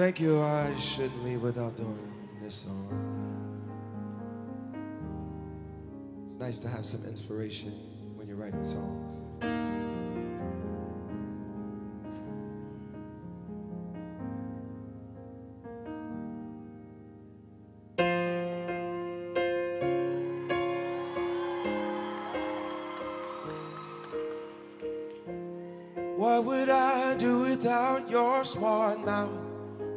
Thank you. I shouldn't leave without doing this song. It's nice to have some inspiration when you're writing songs. What would I do without your smart mouth?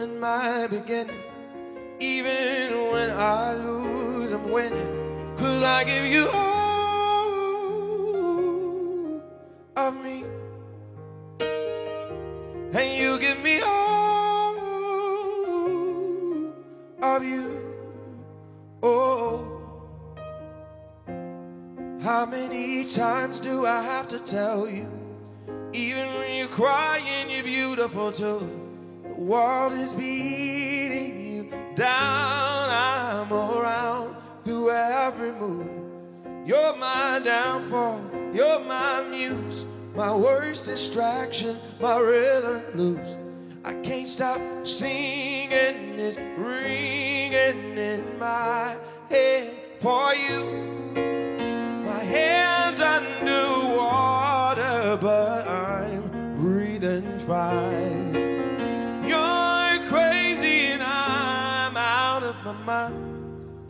and my beginning. Even when I lose, I'm winning. Cause I give you all of me. And you give me all of you. Oh. How many times do I have to tell you? Even when you're crying, you're beautiful too. World is beating you down. I'm around through every mood. You're my downfall, you're my muse, my worst distraction, my rhythm blues. I can't stop singing, it's ringing in my head for you. My hands underwater, but I'm breathing fine.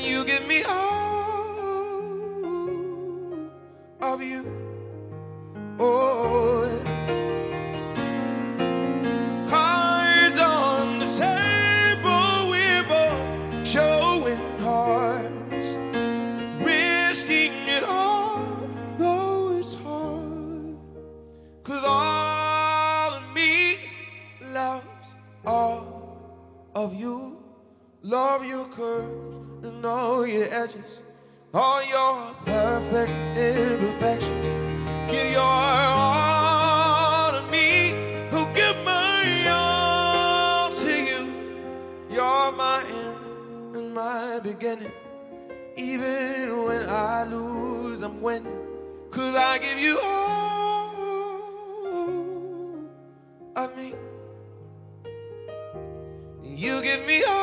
you give me all of you. Love your curves and all your edges, all your perfect imperfections. Give your all to me, who give my all to you. You're my end and my beginning. Even when I lose, I'm winning. Cause I give you all of me. You give me all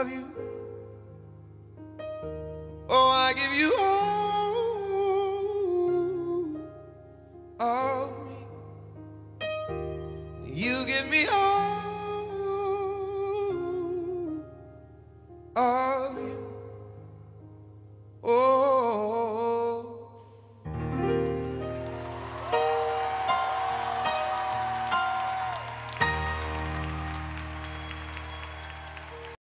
of you. Oh, I give you all.